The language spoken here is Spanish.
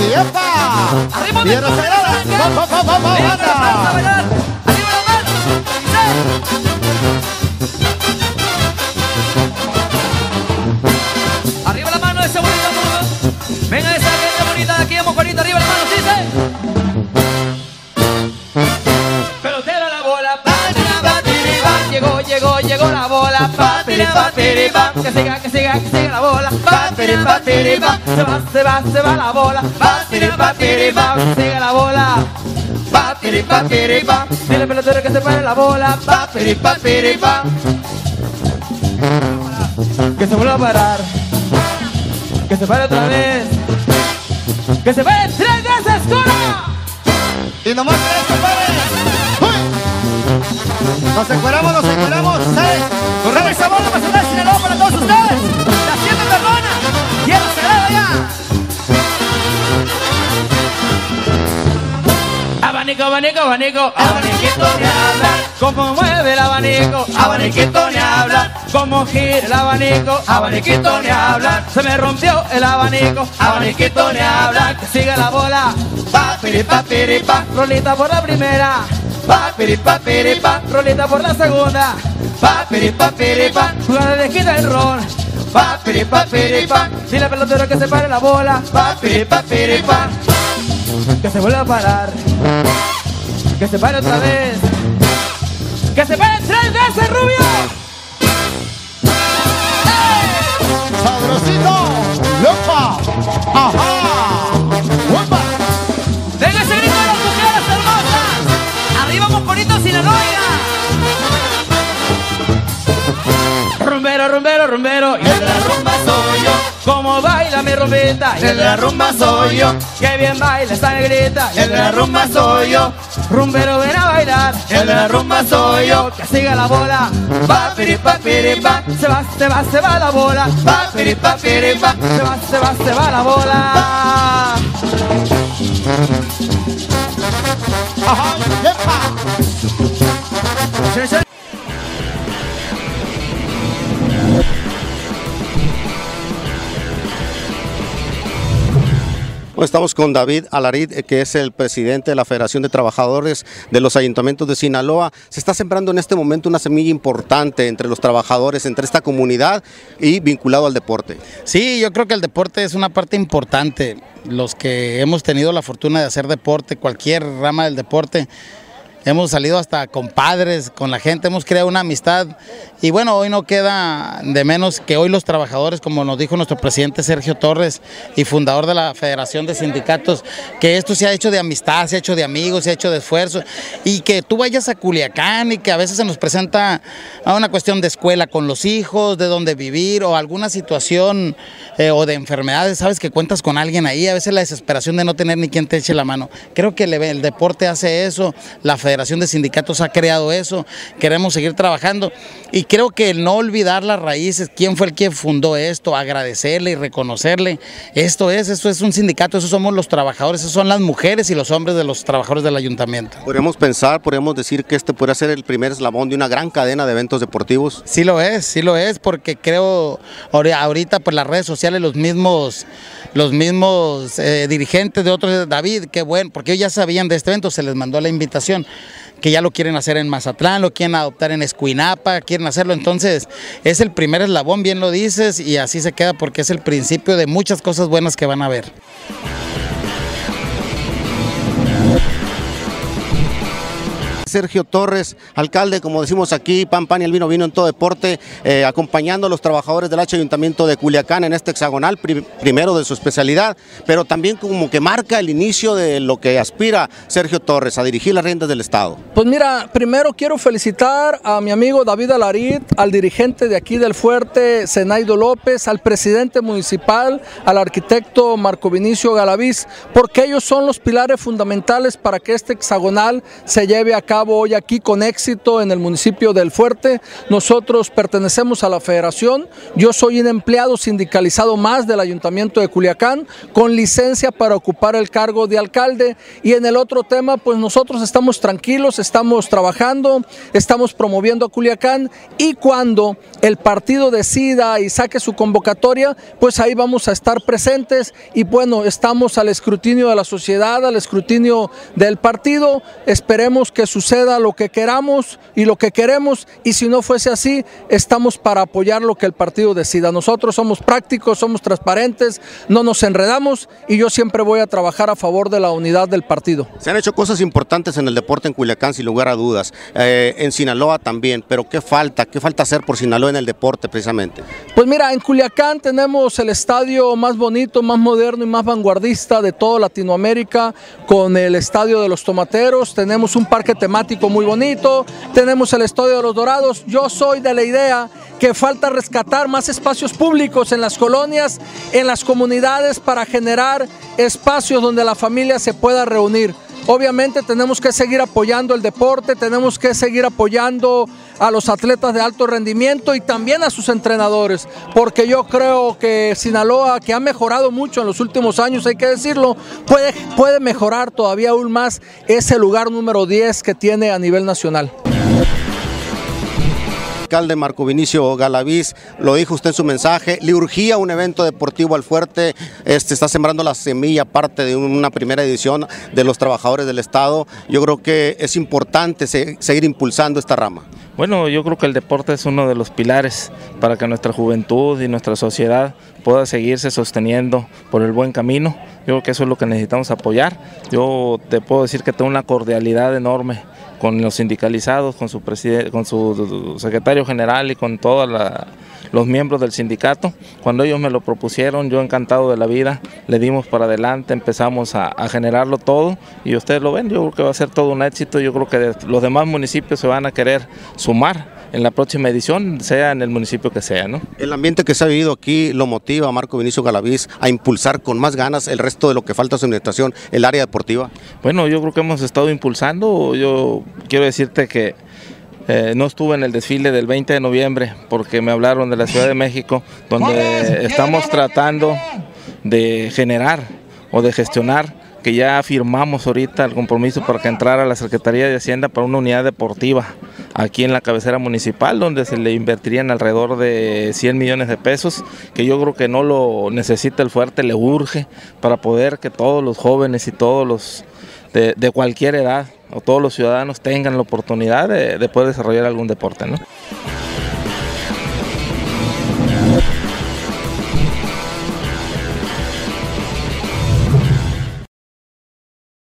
¡Y epa! ¡Arriba de ¡Piedra sagrada! ¡Va, va, va, va, va, Venga, vamos a banda! ¡Arriba manos! Que siga, que siga, que siga la bola, patiri, patiri, bam. Se va, se va, se va la bola, patiri, patiri, bam. Que siga la bola. Papiri, papiri, pam. Dile pelotero que se pare la bola. Papiri, papiri, pam. Que se vuelva a parar. Que se pare otra vez. Que se pare tres veces, ¡Cora! Y nomás tres, compadre. Nos encueramos, nos encueramos. Abanico, abanico, abanico, abaniquito ni hablar. Como mueve el abanico, abaniquito ni hablar. Como gira el abanico, abaniquito ni hablar. Se me rompió el abanico, abaniquito ni hablar. Que siga la bola, papiri, papiri, pa. Rolita por la primera, papiri, papiri, pa. Rolita por la segunda, papiri, papiri, pa. Jugada de esquina el ron. Papiri, papiri, pa. Si la pelotero que se pare la bola, papiri, papiri, pa. Que se vuelva a parar. Que se pare otra vez. Que se pare tres veces, Rubio. Rumbita. Y la rumba soy yo. Que bien baila esa negrita. Y el de la rumba soy yo. Rumbero, ven a bailar. Y el de la rumba soy yo. Que siga la bola. Pa, piri, pa, piri, pa. Se va, se va, se va la bola. Pa, piri, pa, piri, pa. Se va, se va, se va la bola. ¡Ajá! Estamos con David Alarid, eh, que es el presidente de la Federación de Trabajadores de los Ayuntamientos de Sinaloa. Se está sembrando en este momento una semilla importante entre los trabajadores, entre esta comunidad y vinculado al deporte. Sí, yo creo que el deporte es una parte importante. Los que hemos tenido la fortuna de hacer deporte, cualquier rama del deporte, hemos salido hasta con padres, con la gente, hemos creado una amistad. Y bueno, hoy no queda de menos que hoy los trabajadores, como nos dijo nuestro presidente Sergio Torres y fundador de la Federación de Sindicatos, que esto se ha hecho de amistad, se ha hecho de amigos, se ha hecho de esfuerzo. Y que tú vayas a Culiacán y que a veces se nos presenta una cuestión de escuela con los hijos, de dónde vivir o alguna situación eh, o de enfermedades, sabes que cuentas con alguien ahí, a veces la desesperación de no tener ni quien te eche la mano. Creo que el, el deporte hace eso, la Federación de Sindicatos ha creado eso, queremos seguir trabajando y creo que el no olvidar las raíces, quién fue el que fundó esto, agradecerle y reconocerle, esto es, esto es un sindicato, eso somos los trabajadores, eso son las mujeres y los hombres de los trabajadores del ayuntamiento. Podríamos pensar, podríamos decir que este podría ser el primer eslabón de una gran cadena de eventos deportivos. Sí lo es, sí lo es, porque creo ahori- ahorita pues las redes sociales los mismos los mismos eh, dirigentes de otros, David, qué bueno, porque ellos ya sabían de este evento, se les mandó la invitación, que ya lo quieren hacer en Mazatlán, lo quieren adoptar en Escuinapa, quieren hacerlo, entonces es el primer eslabón, bien lo dices, y así se queda porque es el principio de muchas cosas buenas que van a ver. Sergio Torres, alcalde, como decimos aquí, pan, pan y el vino, vino en todo deporte, eh, acompañando a los trabajadores del H Ayuntamiento de Culiacán en este hexagonal, pri- primero de su especialidad, pero también como que marca el inicio de lo que aspira Sergio Torres, a dirigir las riendas del Estado. Pues mira, primero quiero felicitar a mi amigo David Alarit, al dirigente de aquí del fuerte, Zenaido López, al presidente municipal, al arquitecto Marco Vinicio Galaviz, porque ellos son los pilares fundamentales para que este hexagonal se lleve a cabo cabo hoy aquí con éxito en el municipio del Fuerte. Nosotros pertenecemos a la federación, yo soy un empleado sindicalizado más del ayuntamiento de Culiacán con licencia para ocupar el cargo de alcalde. Y en el otro tema pues nosotros estamos tranquilos, estamos trabajando, estamos promoviendo a Culiacán. Y cuando el partido decida y saque su convocatoria pues ahí vamos a estar presentes. Y bueno estamos al escrutinio de la sociedad, al escrutinio del partido, esperemos que suceda lo que queramos y lo que queremos y si no fuese así estamos para apoyar lo que el partido decida. Nosotros somos prácticos, somos transparentes, no nos enredamos y yo siempre voy a trabajar a favor de la unidad del partido. Se han hecho cosas importantes en el deporte en Culiacán, sin lugar a dudas, eh, en Sinaloa también, pero ¿qué falta? ¿Qué falta hacer por Sinaloa en el deporte precisamente? Pues mira, en Culiacán tenemos el estadio más bonito, más moderno y más vanguardista de toda Latinoamérica, con el estadio de los tomateros, tenemos un parque temático muy bonito, tenemos el estadio de los dorados. Yo soy de la idea que falta rescatar más espacios públicos en las colonias, en las comunidades para generar espacios donde la familia se pueda reunir. Obviamente tenemos que seguir apoyando el deporte, tenemos que seguir apoyando a los atletas de alto rendimiento y también a sus entrenadores, porque yo creo que Sinaloa, que ha mejorado mucho en los últimos años, hay que decirlo, puede, puede mejorar todavía aún más ese lugar número 10 que tiene a nivel nacional alcalde Marco Vinicio Galaviz, lo dijo usted en su mensaje, le urgía un evento deportivo al fuerte, este está sembrando la semilla parte de una primera edición de los trabajadores del Estado. Yo creo que es importante seguir impulsando esta rama. Bueno, yo creo que el deporte es uno de los pilares para que nuestra juventud y nuestra sociedad pueda seguirse sosteniendo por el buen camino. Yo creo que eso es lo que necesitamos apoyar. Yo te puedo decir que tengo una cordialidad enorme con los sindicalizados, con su, con su secretario general y con todos los miembros del sindicato. Cuando ellos me lo propusieron, yo encantado de la vida, le dimos para adelante, empezamos a, a, generarlo todo y ustedes lo ven, yo creo que va a ser todo un éxito, yo creo que los demás municipios se van a querer sumar en la próxima edición, sea en el municipio que sea. ¿no? El ambiente que se ha vivido aquí lo motiva a Marco Vinicio Galaviz a impulsar con más ganas el resto de lo que falta a su administración, el área deportiva. Bueno, yo creo que hemos estado impulsando, yo quiero decirte que eh, no estuve en el desfile del 20 de noviembre porque me hablaron de la Ciudad de México, donde estamos tratando de generar o de gestionar que ya firmamos ahorita el compromiso para que entrara la Secretaría de Hacienda para una unidad deportiva aquí en la cabecera municipal, donde se le invertirían alrededor de 100 millones de pesos, que yo creo que no lo necesita el fuerte, le urge para poder que todos los jóvenes y todos los de, cualquier edad o todos los ciudadanos tengan la oportunidad de, de poder desarrollar algún deporte. ¿no?